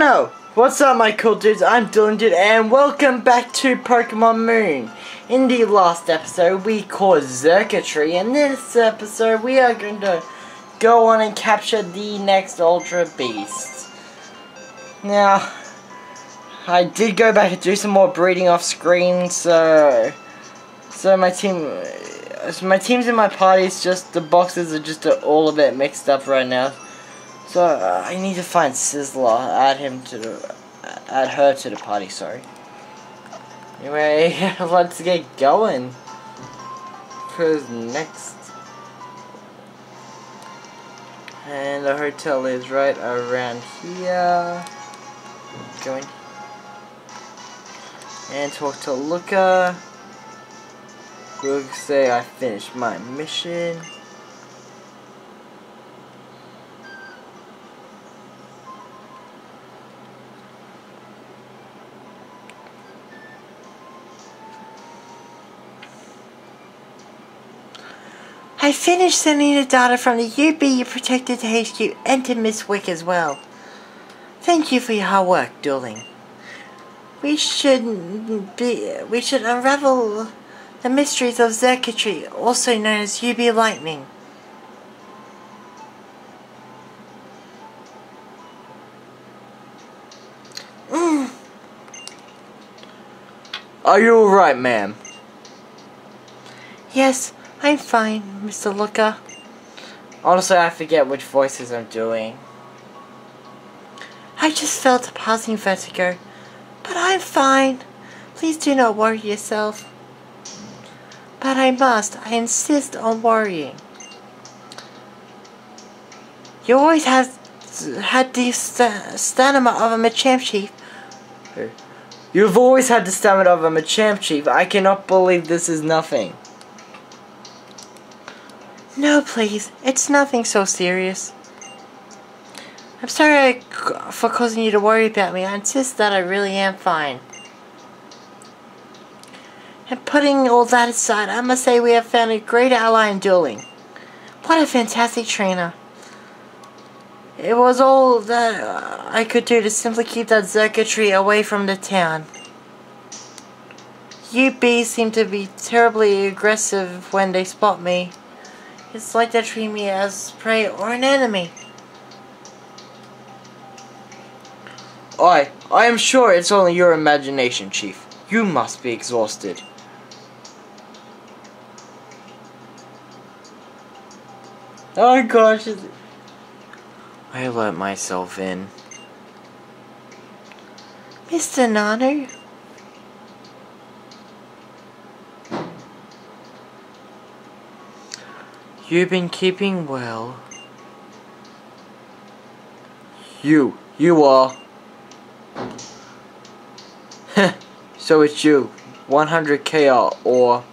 What's up my cool dudes, I'm DualingDude and welcome back to Pokemon Moon. In the last episode we caught Xurkitree and this episode we are going to go on and capture the next Ultra Beast. Now, I did go back and do some more breeding off screen so, so my team, so my teams in my party is just, the boxes are just all a bit mixed up right now. So uh, I need to find Sizzler, add him to the, add her to the party. Sorry. Anyway, let's get going. Cause next, and the hotel is right around here. Going and talk to Looker. We'll say I finished my mission. I finished sending the data from the UB protected HQ and to Miss Wicke as well. Thank you for your hard work, Dueling. We should be we should unravel the mysteries of Xurkitree, also known as UB Lightning. Mm. Are you alright, ma'am? Yes, I'm fine, Mr. Looker. Honestly, I forget which voices I'm doing. I just felt a passing vertigo, but I'm fine. Please do not worry yourself. But I must. I insist on worrying. You always have had the st stamina of a Machamp Chief. You've always had the stamina of a Machamp Chief. I cannot believe this is nothing. No, please. It's nothing so serious. I'm sorry for causing you to worry about me. I insist that I really am fine. And putting all that aside, I must say we have found a great ally in dueling. What a fantastic trainer. It was all that uh, I could do to simply keep that Xurkitree away from the town. You bees seem to be terribly aggressive when they spot me. It's like they treat me as prey or an enemy. I, I am sure it's only your imagination, Chief. You must be exhausted. Oh gosh. I let myself in. Mr. Nanu? You've been keeping well. You, you are. so it's you. 100k or,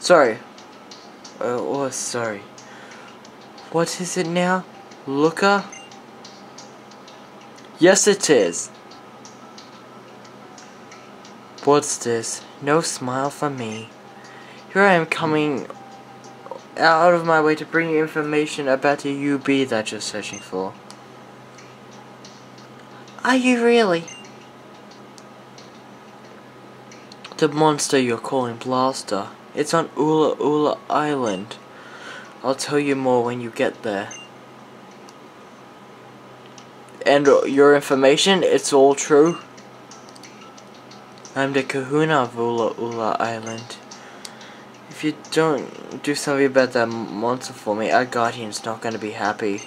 sorry, uh, or sorry. What is it now? Looker? Yes it is. What's this? No smile for me. Here I am coming out of my way to bring you information about the UB that you're searching for. Are you really? The monster you're calling Blaster. It's on Ula Ula Island. I'll tell you more when you get there. And your information, it's all true? I'm the kahuna of Ula Ula Island. If you don't do something about that monster for me, our guardian's not going to be happy.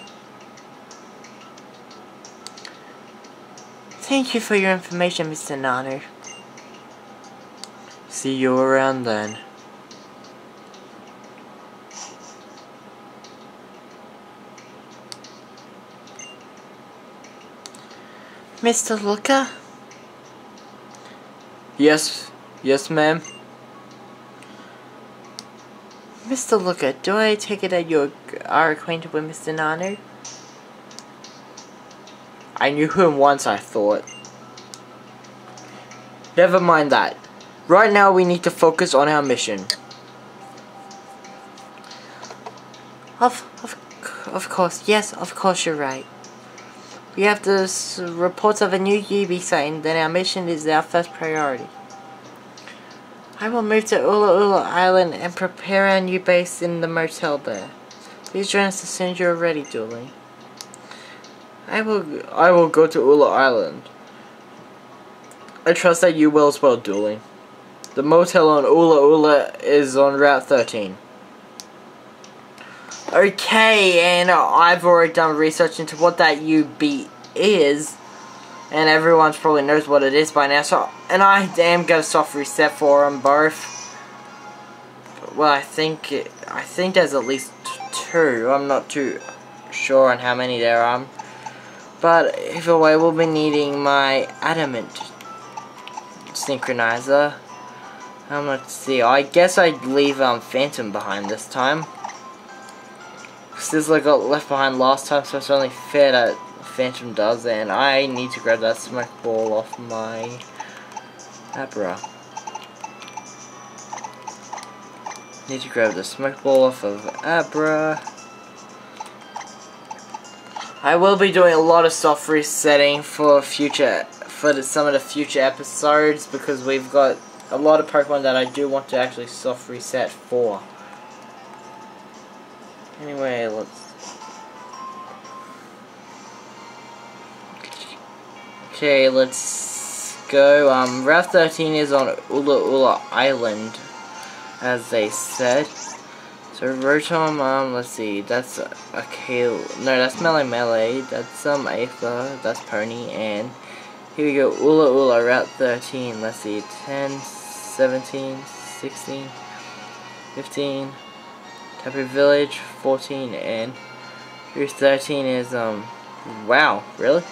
Thank you for your information, Mr. Nanu. See you around then. Mr. Looker? Yes, yes ma'am. Mr. Looker, do I take it that you are acquainted with Mr. Nanu? I knew him once, I thought. Never mind that. Right now we need to focus on our mission. Of, of, of course, yes, of course you're right. We have the reports of a new UB sighting, then our mission is our first priority. I will move to Ula Ula Island and prepare a new base in the motel there. Please join us as soon as you're ready, Dooley. I will I will go to Ula Island. I trust that you will as well, Dooley. The motel on Ula Ula is on Route 13. Okay, and I've already done research into what that UB is. And everyone's probably knows what it is by now. So, and I am gonna soft reset for them both. Well, I think it, I think there's at least two. I'm not too sure on how many there are. But either way, we'll be needing my adamant synchronizer. Um, let's see. I guess I'd leave um Phantom behind this time. Sizzler got left behind last time, so it's only fair that Phantom does, and I need to grab that smoke ball off my Abra. Need to grab the smoke ball off of Abra. I will be doing a lot of soft resetting for future for the, some of the future episodes because we've got a lot of Pokemon that I do want to actually soft reset for. Anyway, let's... Okay, let's go. Um, Route 13 is on Ula Ula Island, as they said. So Rotom, um, let's see, that's a, Kale, no, that's Melemele, that's um, Aether, that's Poni, and here we go, Ula Ula, Route 13, let's see, 10, 17, 16, 15, Tapu Village, 14, and Route 13 is, um, wow, really?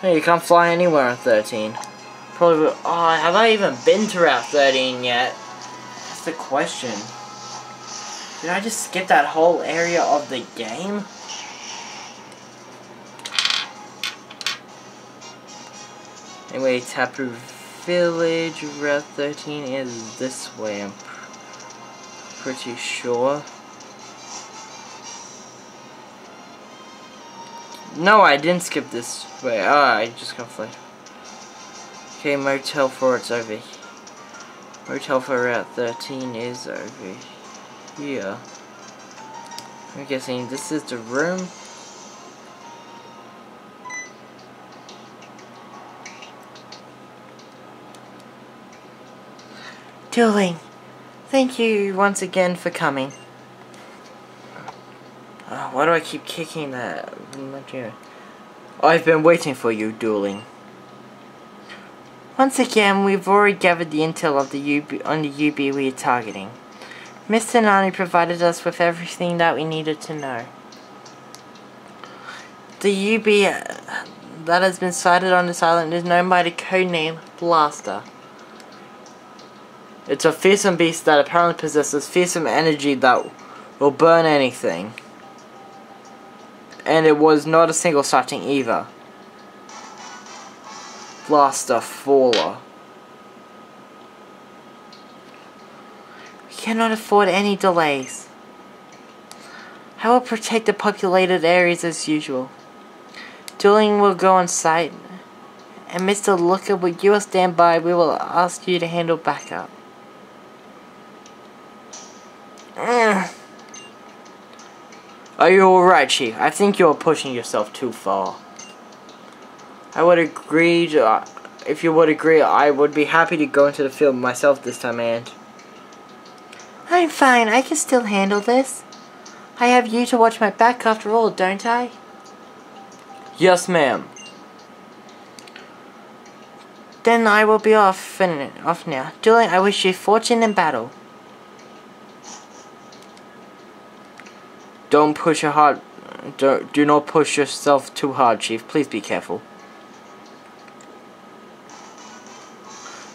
Hey, you can't fly anywhere on 13. Probably, oh, have I even been to Route 13 yet? That's the question. Did I just skip that whole area of the game? Anyway, Tapu Village, Route 13 is this way, I'm pretty sure. No, I didn't skip this way. Ah, I just got flipped. Okay, Motel 4, it's over. Motel 4 Route 13 is over here. I'm guessing this is the room. Dueling. Thank you once again for coming. Why do I keep kicking that? I've been waiting for you, dueling. Once again, we've already gathered the intel of the UB on the UB we are targeting. Mr. Nanu provided us with everything that we needed to know. The UB uh, that has been sighted on this island is known by the codename Blaster. It's a fearsome beast that apparently possesses fearsome energy that will burn anything. And it was not a single sighting either. Blaster Faller. We cannot afford any delays. I will protect the populated areas as usual. Dueling will go on site, and Mr. Looker, will you will stand by, we will ask you to handle backup. Mm. Are you alright, Chief? I think you're pushing yourself too far. I would agree, to, uh, if you would agree, I would be happy to go into the field myself this time, and I'm fine, I can still handle this. I have you to watch my back after all, don't I? Yes, ma'am. Then I will be off, and off now. Julian, I wish you fortune in battle. Don't push your hard. Don't, do not push yourself too hard, Chief. Please be careful.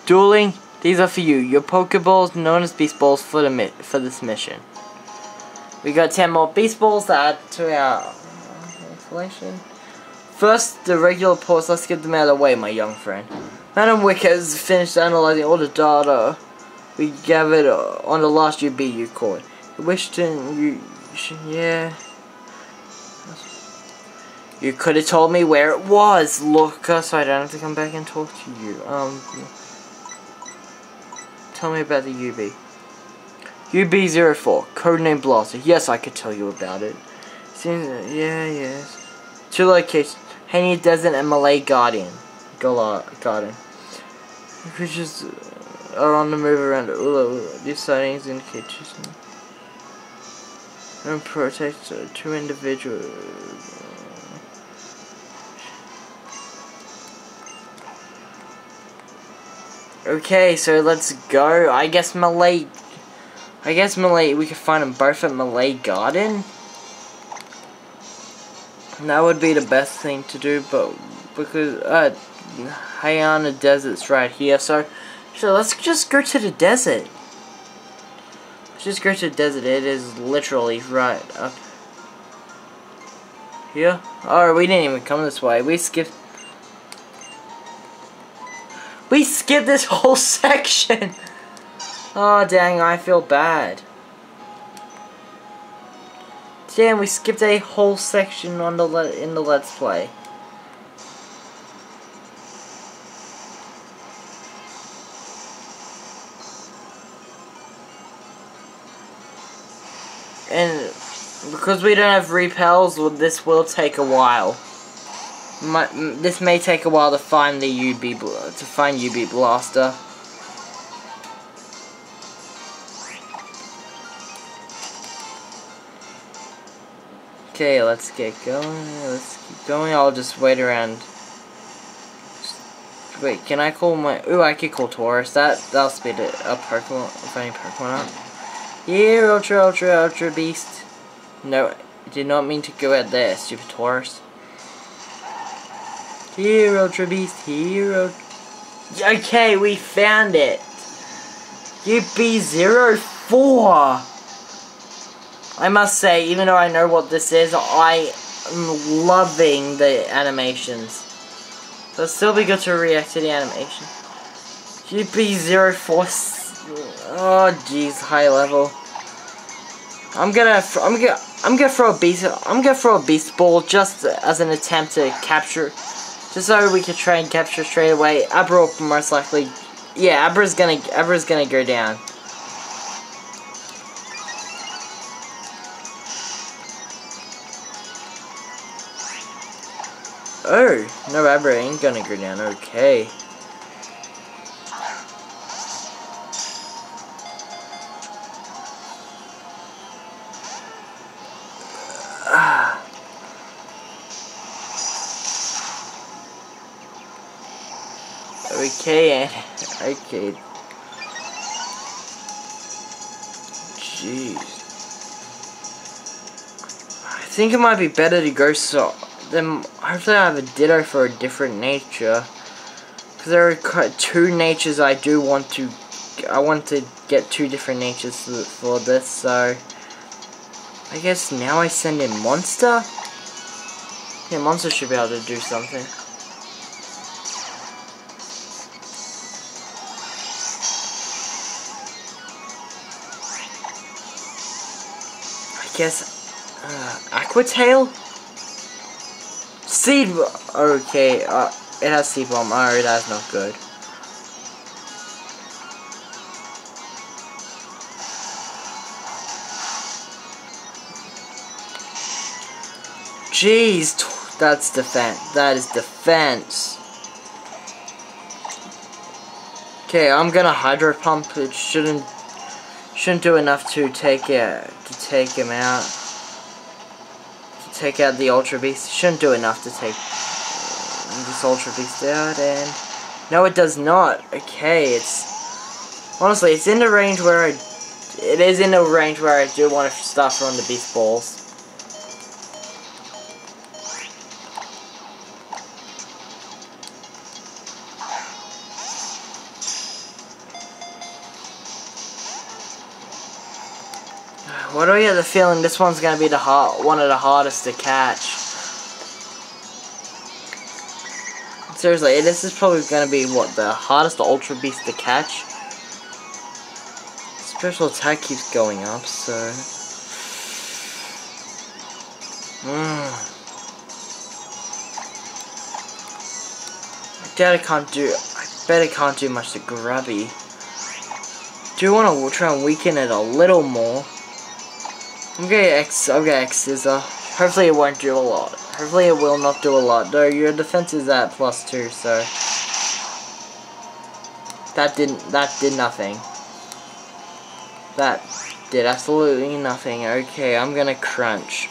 Dueling, these are for you. Your Pokeballs, known as Beast Balls, for the for this mission. We got 10 more Beast Balls to add to our installation. First, the regular reports. Let's get them out of the way, my young friend. Madam Wicke has finished analyzing all the data we gathered on the last UB you caught. You wish to you yeah. You could have told me where it was, look, so I don't have to come back and talk to you. Um, tell me about the UB. UB04, codename Blaster. Yes, I could tell you about it. Seems, uh, yeah, yes. Two locations, Haina Desert and Malie Garden. Gala Garden. Creatures uh, are on the move around uh, Ula. These sightings indicate and protect two individuals. Okay, so let's go. I guess Malie. I guess Malie. We could find them both at Malie Garden. That would be the best thing to do, but because uh, Haina Desert's right here, so so let's just go to the desert. Just go to the desert. It is literally right up here. Oh, we didn't even come this way. We skipped we skipped this whole section. Oh, dang, I feel bad. Damn, we skipped a whole section on the in the Let's Play. And because we don't have repels, this will take a while this may take a while to find the UB to find UB blaster. Okay, let's get going. Let's keep going. I'll just wait around. Wait, can I call my? Ooh, I could call Tauros. That that'll speed it up. Pokemon, if any Pokemon up. Yeah, Ultra, Ultra, Ultra Beast. No, I did not mean to go out there, stupid here ultra Beast, hero. Okay, we found it. UB04. I must say, even though I know what this is, I am loving the animations. So it'll still be good to react to the animation. UB04. Oh, jeez, high level. I'm gonna, I'm gonna, I'm gonna throw a beast, I'm gonna throw a beast ball just as an attempt to capture just so we could try and capture straight away. Abra most likely... Yeah, Abra's gonna, Abra's gonna go down. Oh, no Abra ain't gonna go down. Okay. Okay, okay. Jeez. I think it might be better to go so. Then hopefully I have a ditto for a different nature. Because there are two natures I do want to. I want to get two different natures for this, so. I guess now I send in Monster? Yeah, Monster should be able to do something. Guess uh, Aquatail? Seed. Okay, uh, it has Seed Bomb. Alright, that's not good. Jeez, that's defense. That is defense. Okay, I'm gonna Hydro Pump. It shouldn't shouldn't do enough to take it to take him out. Take out the Ultra Beast. Shouldn't do enough to take uh, this Ultra Beast out and no it does not. Okay, it's honestly it's in the range where I it is in the range where I do want to start throwing the beast balls. What do I have the feeling this one's gonna be the hard, one of the hardest to catch? Seriously, this is probably gonna be what the hardest Ultra Beast to catch. Special attack keeps going up, so. Mm. doubt I can't do. I bet I can't do much to Grubby. Do you want to try and weaken it a little more? I'm gonna X. I'm. Hopefully it won't do a lot. Hopefully it will not do a lot. Though your defense is at plus two, so that didn't. That did nothing. That did absolutely nothing. Okay, I'm gonna crunch.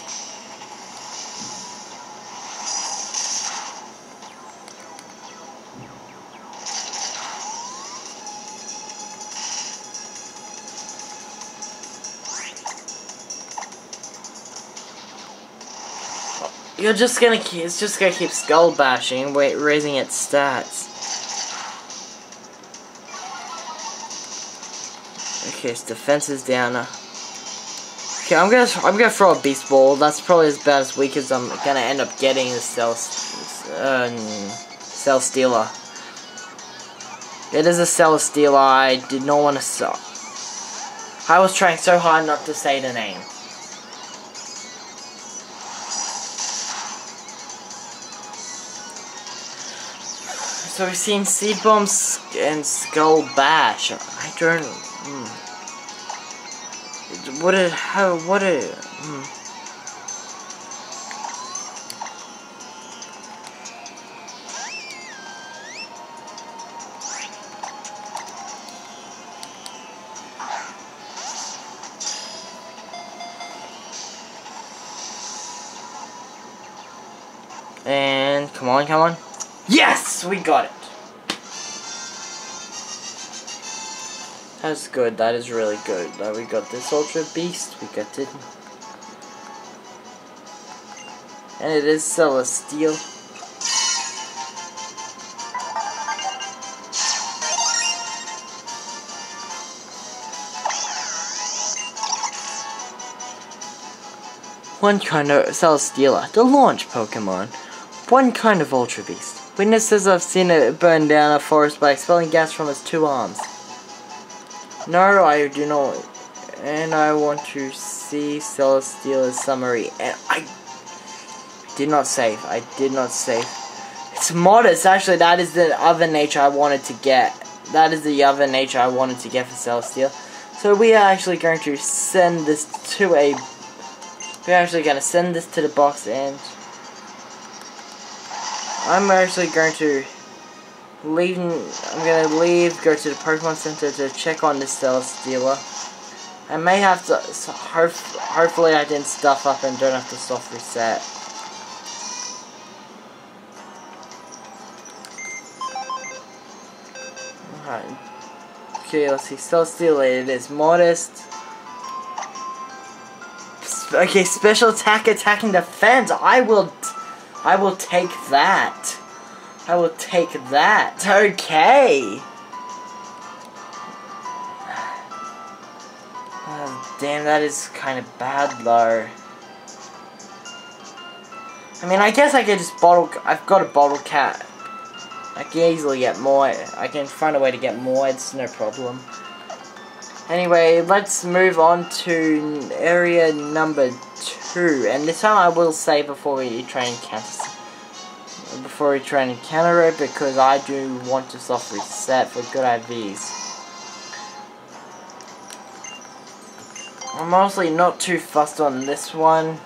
You're just gonna keep, it's just gonna keep skull bashing, wait, raising its stats. Okay, its defense is down. Okay, I'm gonna I'm gonna throw a beast ball. That's probably as bad as weak as I'm gonna end up getting the cell uh, Celesteela. It is a Celesteela. I did not want to sell. I was trying so hard not to say the name. So we've seen Seed Bombs and Skull Bash. I don't. Hmm. What a how what a. Hmm. And come on, come on. We got it! That's good. That is really good. That we got this Ultra Beast. We got it. And it is Celesteela. One kind of Celesteela, the launch Pokemon. One kind of Ultra Beast. Witnesses have seen it burn down a forest by expelling gas from its two arms. No, I do not. And I want to see Celesteela's summary. And I did not save. I did not save. It's modest. Actually, that is the other nature I wanted to get. That is the other nature I wanted to get for Celesteela. So we are actually going to send this to a... We're actually going to send this to the box and... I'm actually going to leave. I'm gonna leave. Go to the Pokemon Center to check on this Celesteela. I may have to. So hope, hopefully, I didn't stuff up and don't have to soft reset. Alright. Okay, let's see. Celesteela. It is modest. Okay, special attack, attacking defense. I will. I will take that. I will take that. Okay. Oh, damn, that is kind of bad, though. I mean, I guess I could just bottle... I've got a bottle cap. I can easily get more. I can find a way to get more. It's no problem. Anyway, let's move on to area number two. And this time I will say before we try and counter before we try and counter it because I do want to soft reset for good IVs. I'm mostly not too fussed on this one.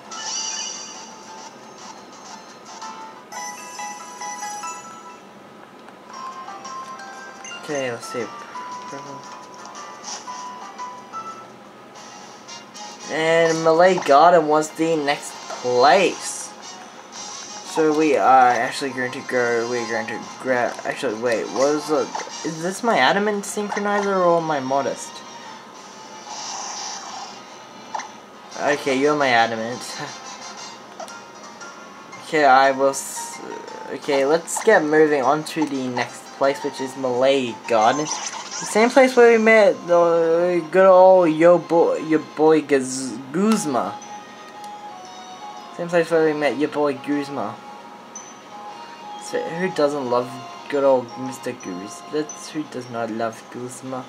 Okay, let's see. And Malie Garden was the next place. So we are actually going to go, we're going to grab, actually wait, what is the, is this my adamant synchronizer or my modest? Okay, you're my adamant. okay, I will, okay, let's get moving on to the next place, which is Malie Garden. Same place where we met the good old yo boy, your boy Guz Guzma. Same place where we met your boy Guzma. So who doesn't love good old Mr. Goose? That's who does not love Guzma.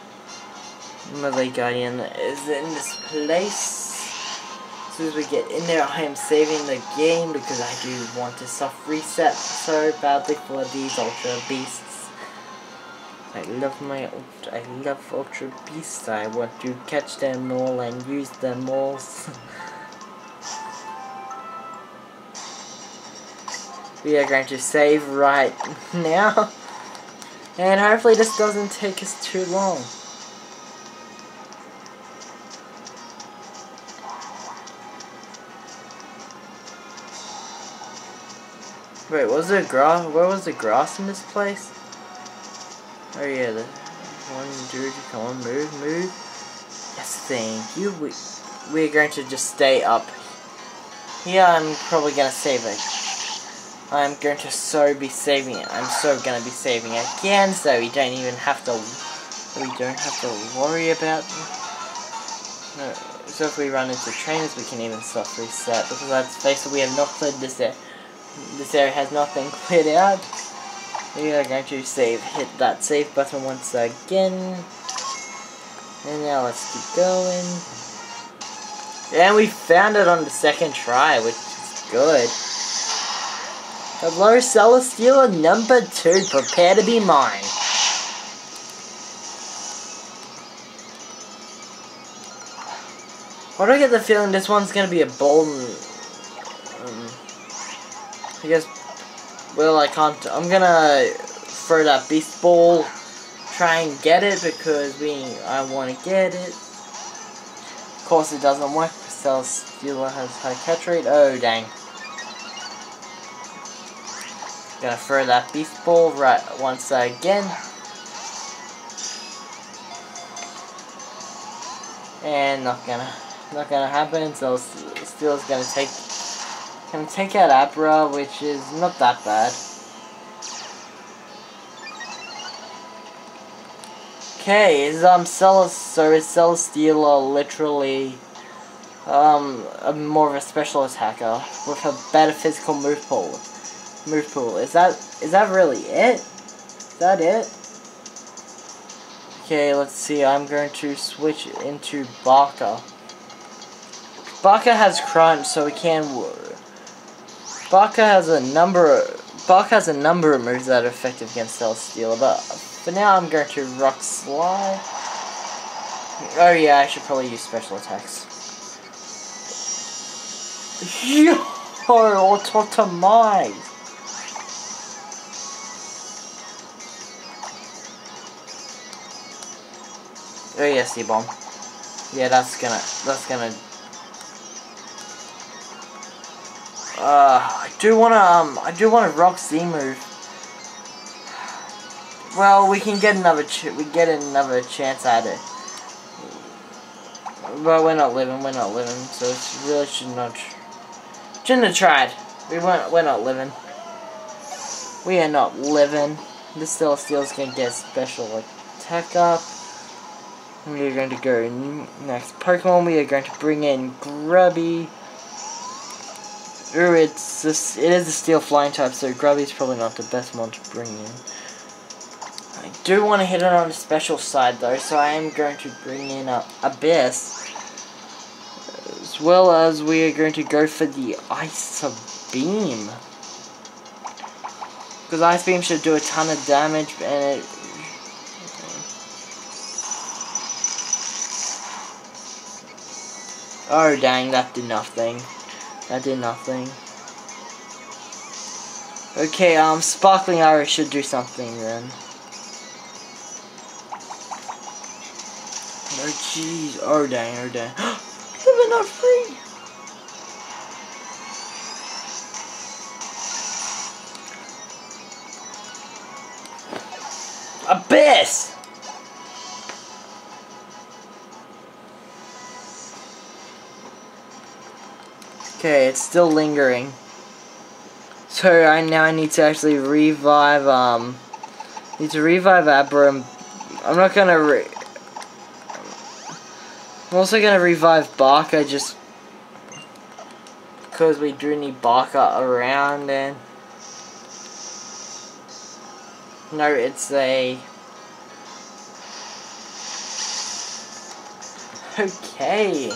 Malie Garden is in this place. As soon as we get in there, I am saving the game because I do want to soft reset so badly for these Ultra Beasts. I love my I love Ultra Beasts. I want to catch them all and use them all. we are going to save right now. And hopefully this doesn't take us too long. Wait, was there grass? Where was the grass in this place? Oh yeah, the one dude, come on, move, move. Yes, thank you. We we're going to just stay up. Yeah, I'm probably gonna save it. I'm going to so be saving it. I'm so gonna be saving it again, so we don't even have to. We don't have to worry about. No, so if we run into trainers, we can even soft reset because face it, we have not cleared this area. This area has not been cleared out. We are going to save. Hit that save button once again. And now let's keep going. And we found it on the second try, which is good. Hello, Celesteela number two. Prepare to be mine. Why do I get the feeling this one's gonna be a bold... Um, I guess... Well, I can't... I'm gonna throw that beast ball. Try and get it because we... I want to get it. Of course it doesn't work. Celesteela has high catch rate. Oh, dang. Gonna throw that beast ball right once again. And not gonna not gonna happen, so Steel's gonna take gonna take out Abra, which is not that bad. Okay, is um so is Celesteela literally um a more of a special attacker with a better physical move pool move pool. Is that is that really it? Is that it? Okay, let's see. I'm going to switch into Baka. Baka has crunch, so we can. Baka has a number. Baka has a number of moves that are effective against Celesteela, but for now I'm going to Rock Slide. Oh yeah, I should probably use special attacks. Yo, Autotomize! Oh yeah, Seed Bomb. Yeah, that's gonna, that's gonna... Uh, I do wanna, um, I do want a Rock Z move. Well, we can get another, we get another chance at it. But we're not living, we're not living, so it really should not, shouldn't have tried. We weren't, we're not living. We are not living. This steel's gonna get special attack up. We are going to go next Pokemon. We are going to bring in Grubby. Ooh, it's this, it is a steel flying type, so Grubby's probably not the best one to bring in. I do want to hit it on the special side though, so I am going to bring in a Abyss. As well as we are going to go for the Ice Beam. Because Ice Beam should do a ton of damage and it Oh dang, that did nothing. That did nothing. Okay, um, Sparkling Aria should do something then. Oh jeez, oh dang, oh dang. Living not free! Abyss! Okay, it's still lingering. So I now I need to actually revive um need to revive Abra. I'm not gonna re I'm also gonna revive Baka just because we do need Baka around and no it's a okay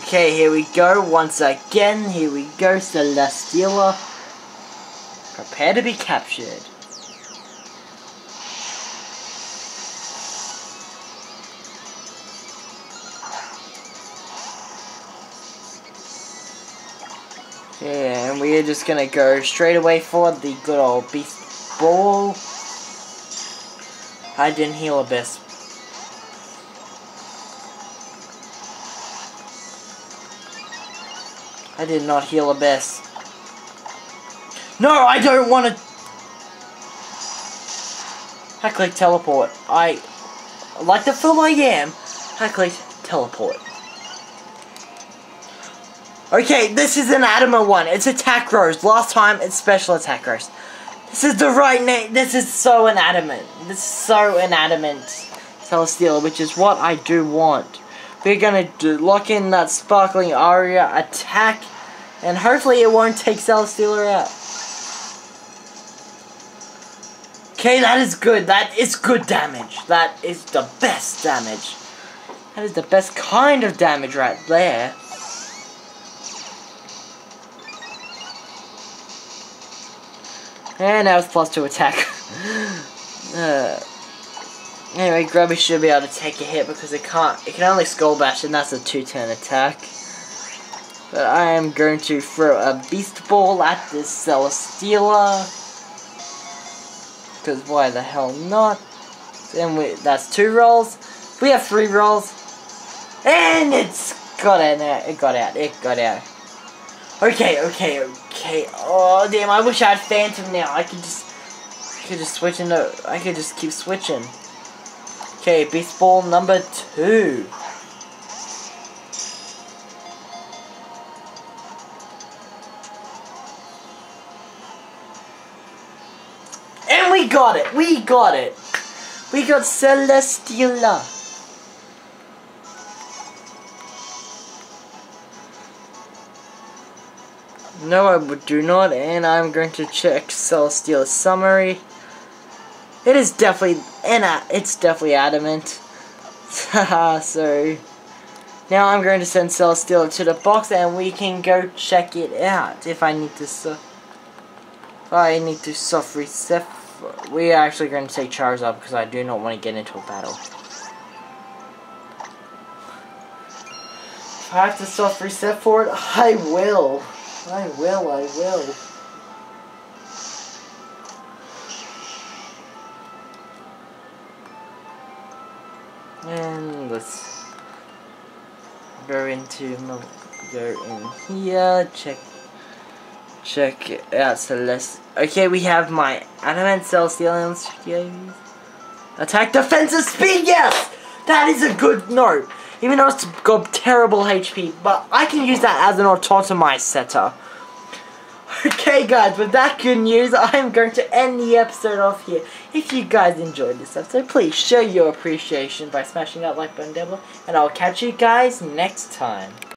Okay, here we go. Once again, here we go. Celesteela. Prepare to be captured. Yeah, and we are just gonna go straight away for the good old beast ball. I didn't heal a Abyss. I did not heal Abyss. No, I don't want to... I click teleport. I like the fool I am. I click teleport. Okay, this is an Adama one. It's attack rose. Last time, it's special attack rose. This is the right name. This is so inanimate. This is so inanimate. Celesteela, which is what I do want. We're gonna lock in that sparkling aria attack, and hopefully it won't take Celesteela out. Okay, that is good. That is good damage. That is the best damage. That is the best kind of damage right there. And now it's plus two attack. uh, anyway, Grubby should be able to take a hit because it can't. It can only skull bash, and that's a two-turn attack. But I am going to throw a beast ball at this Celesteela. Because why the hell not? And we, that's two rolls. We have three rolls. And it's got out. Uh, it got out. It got out. Okay, okay, okay. Oh damn! I wish I had Phantom now. I could just, I could just switch into. I could just keep switching. Okay, Beast Ball number two. And we got it. We got it. We got Celesteela. No, I do not, and I'm going to check Celesteela's summary. It is definitely, and it's definitely adamant. so, now I'm going to send Celesteela to the box, and we can go check it out. If I need to, if I need to soft reset. We are actually going to take Charizard because I do not want to get into a battle. If I have to soft reset for it, I will. I will, I will. Into go in here, check check out Celeste. Okay, we have my Adamant Celestial Studios. Attack defensive speed, yes! That is a good note. Even though it's got terrible HP, but I can use that as an autotomize setter. Okay guys, with that good news, I'm going to end the episode off here. If you guys enjoyed this episode, please show your appreciation by smashing that like button down below, and I'll catch you guys next time.